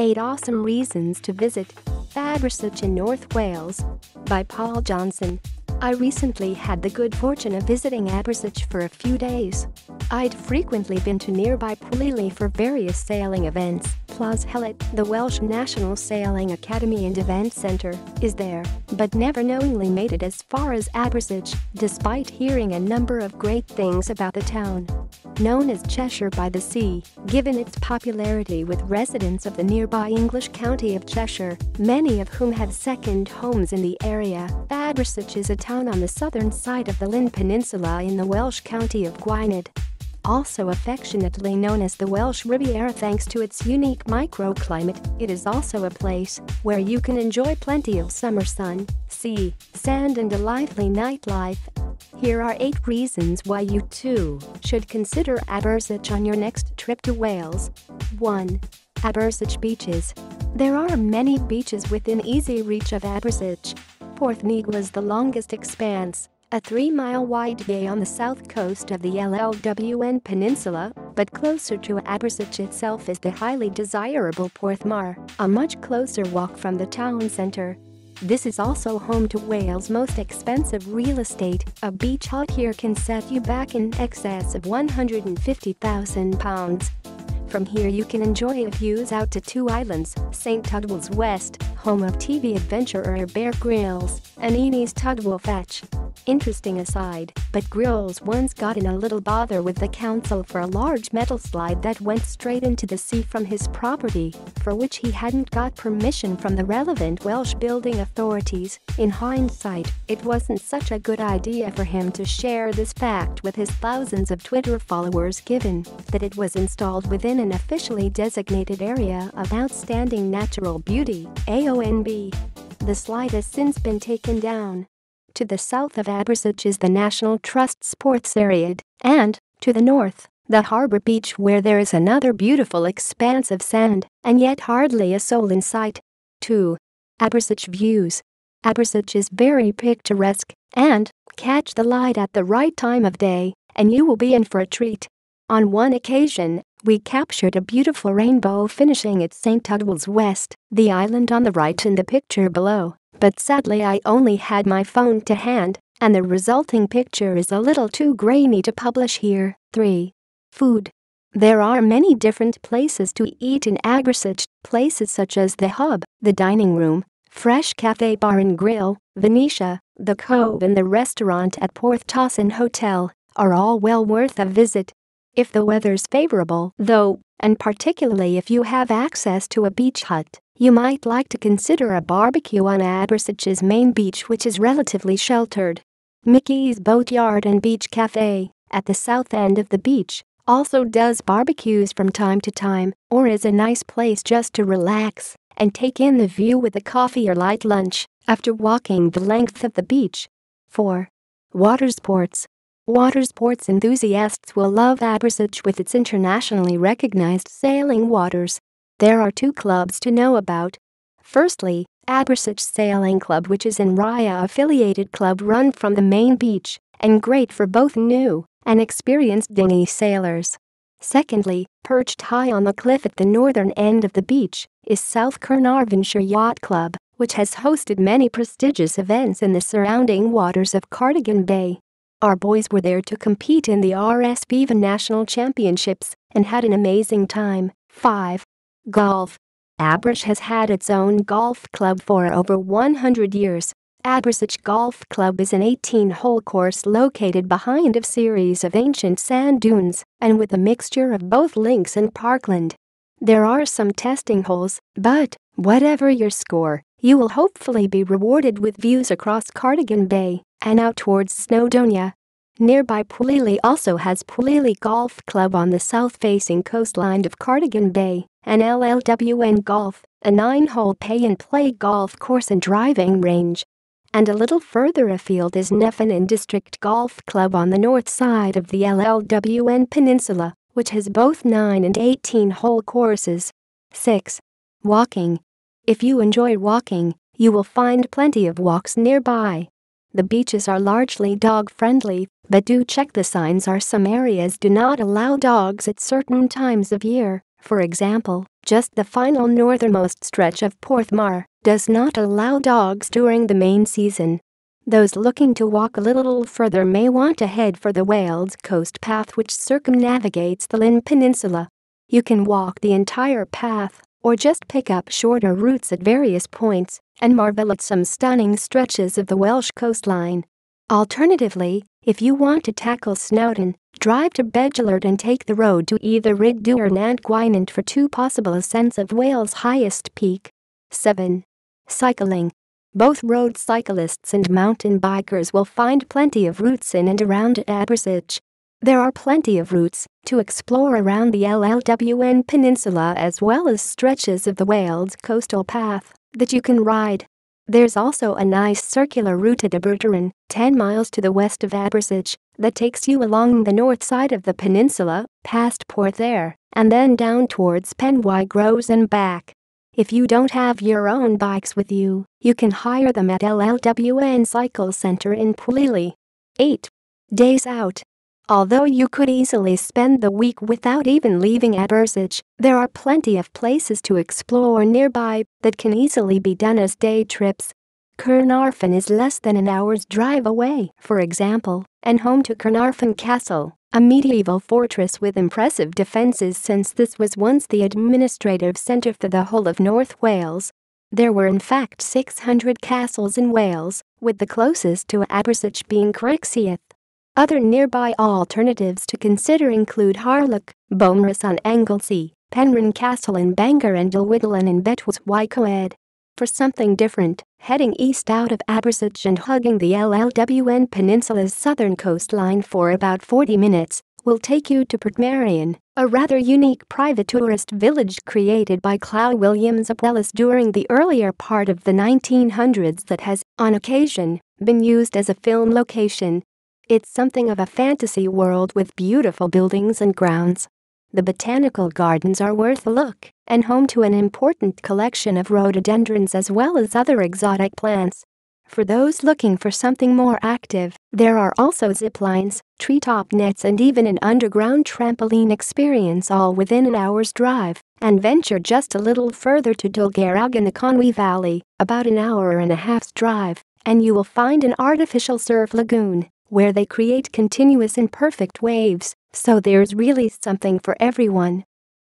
8 Awesome Reasons to Visit Abersoch in North Wales by Paul Johnson. I recently had the good fortune of visiting Abersoch for a few days. I'd frequently been to nearby Pwllheli for various sailing events. Plas Heli, the Welsh National Sailing Academy and Event Centre, is there, but never knowingly made it as far as Abersoch, despite hearing a number of great things about the town. Known as Cheshire by the Sea, given its popularity with residents of the nearby English county of Cheshire, many of whom have second homes in the area, Abersoch is a town on the southern side of the Llyn Peninsula in the Welsh county of Gwynedd also affectionately known as the Welsh Riviera thanks to its unique microclimate, it is also a place where you can enjoy plenty of summer sun, sea, sand and a lively nightlife. Here are 8 reasons why you too should consider Abersoch on your next trip to Wales. 1. Abersoch Beaches. There are many beaches within easy reach of Abersoch. Porthmead was the longest expanse a three-mile-wide bay on the south coast of the Llyn Peninsula, but closer to Abersoch itself is the highly desirable Porth Mawr, a much closer walk from the town centre. This is also home to Wales' most expensive real estate, a beach hut here can set you back in excess of £150,000. From here you can enjoy views out to two islands, St. Tudwal's West, home of TV adventurer Bear Grylls, and Ynys Tudwal Fach. Interesting aside, but Grylls once got in a little bother with the council for a large metal slide that went straight into the sea from his property, for which he hadn't got permission from the relevant Welsh building authorities. In hindsight, it wasn't such a good idea for him to share this fact with his thousands of Twitter followers given that it was installed within an officially designated area of outstanding natural beauty, The slide has since been taken down. To the south of Abersoch is the National Trust Sports Area, and, to the north, the harbour beach where there is another beautiful expanse of sand, and yet hardly a soul in sight. 2. Abersoch Views. Abersoch is very picturesque, and, catch the light at the right time of day, and you will be in for a treat. On one occasion, we captured a beautiful rainbow finishing at St. Tudwal's West, the island on the right in the picture below but sadly I only had my phone to hand, and the resulting picture is a little too grainy to publish here. 3. Food. There are many different places to eat in Abersoch, places such as the Hub, the dining room, Fresh Cafe Bar and Grill, Venetia, the Cove and the restaurant at Porth Tocyn Hotel are all well worth a visit. If the weather's favorable, though, and particularly if you have access to a beach hut, you might like to consider a barbecue on Abersoch's main beach which is relatively sheltered. Mickey's Boatyard and Beach Cafe, at the south end of the beach, also does barbecues from time to time or is a nice place just to relax and take in the view with a coffee or light lunch after walking the length of the beach. 4. Water sports. Water sports enthusiasts will love Abersoch with its internationally recognized sailing waters there are two clubs to know about. Firstly, Abersoch Sailing Club which is an RYA affiliated club run from the main beach and great for both new and experienced dinghy sailors. Secondly, perched high on the cliff at the northern end of the beach is South Caernarvonshire Yacht Club, which has hosted many prestigious events in the surrounding waters of Cardigan Bay. Our boys were there to compete in the RS Feva National Championships and had an amazing time. 5. Golf. Abersoch has had its own golf club for over 100 years. Abersoch Golf Club is an 18-hole course located behind a series of ancient sand dunes and with a mixture of both links and parkland. There are some testing holes, but, whatever your score, you will hopefully be rewarded with views across Cardigan Bay and out towards Snowdonia. Nearby Pwllheli also has Pwllheli Golf Club on the south-facing coastline of Cardigan Bay and Llyn Golf, a nine-hole pay-and-play golf course and driving range. And a little further afield is Nefyn District Golf Club on the north side of the Llyn Peninsula, which has both 9 and 18-hole courses. 6. Walking. If you enjoy walking, you will find plenty of walks nearby. The beaches are largely dog-friendly, but do check the signs are some areas do not allow dogs at certain times of year For example, just the final northernmost stretch of Porthmar does not allow dogs during the main season. Those looking to walk a little further may want to head for the Wales Coast Path which circumnavigates the Llyn Peninsula. You can walk the entire path or just pick up shorter routes at various points and marvel at some stunning stretches of the Welsh coastline. Alternatively, if you want to tackle Snowdon, drive to Beddgelert and take the road to either Rhyd Ddu or Nant Gwynant for two possible ascents of Wales' highest peak. 7. Cycling. Both road cyclists and mountain bikers will find plenty of routes in and around Abersoch. There are plenty of routes to explore around the Llyn Peninsula as well as stretches of the Wales coastal path that you can ride. There's also a nice circular route to Aberdaron, 10 miles to the west of Abersoch, that takes you along the north side of the peninsula, past Porthor, and then down towards Penwygroes and back. If you don't have your own bikes with you, you can hire them at Llyn Cycle Center in Pwllheli. 8. Days out. Although you could easily spend the week without even leaving Abersoch, there are plenty of places to explore nearby that can easily be done as day trips. Caernarfon is less than an hour's drive away, for example, and home to Caernarfon Castle, a medieval fortress with impressive defences since this was once the administrative centre for the whole of North Wales. There were in fact 600 castles in Wales, with the closest to Abersoch being Criccieth. Other nearby alternatives to consider include Harlech, Beaumaris on Anglesey, Penrhyn Castle in Bangor and Dolwyddelan in Betws For something different, heading east out of Abersoch and hugging the Llyn Peninsula's southern coastline for about 40 minutes will take you to Portmeirion, a rather unique private tourist village created by Clough Williams-Ellis during the earlier part of the 1900s that has, on occasion, been used as a film location it's something of a fantasy world with beautiful buildings and grounds. The botanical gardens are worth a look and home to an important collection of rhododendrons as well as other exotic plants. For those looking for something more active, there are also zip lines, treetop nets and even an underground trampoline experience all within an hour's drive. And venture just a little further to Dolgarrog in the Conwy Valley, about an hour and a half's drive, and you will find an artificial surf lagoon where they create continuous and perfect waves, so there's really something for everyone.